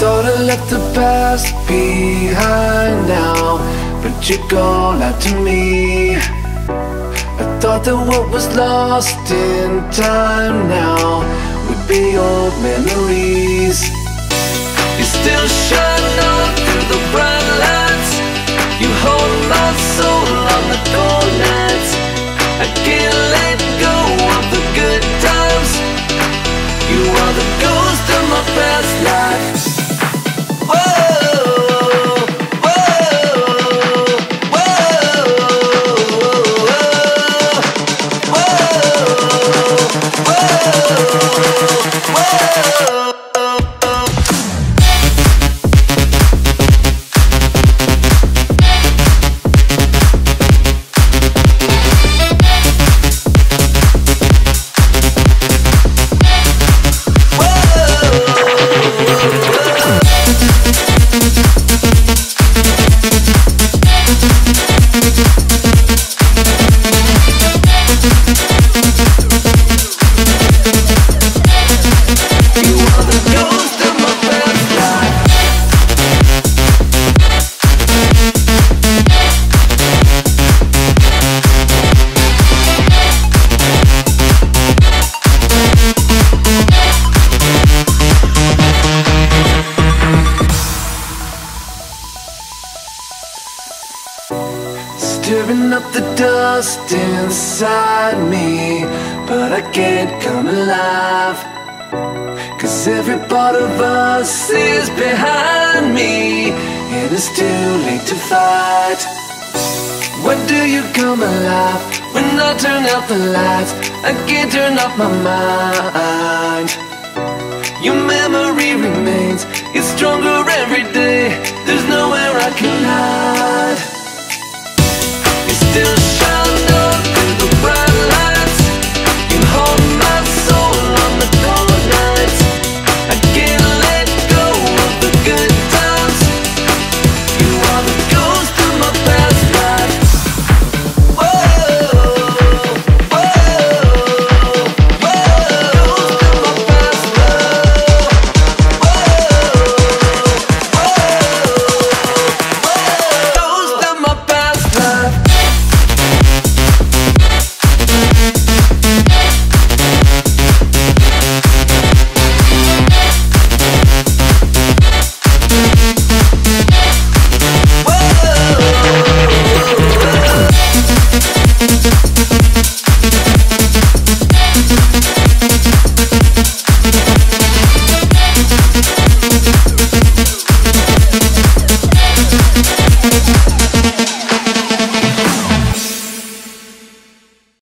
Thought I left the past behind now But you call out to me. I thought that what was lost in time now Would be old memories. You still shine on through the bright lights. You hold my soul on the cold nights. I can't let go of the good times. You are the ghost of my past life Stirring up the dust inside me But I can't come alive. Cause every part of us is behind me And it's too late to fight. When do you come alive? When I turn out the lights I can't turn off my mind. Your memory remains It's stronger every day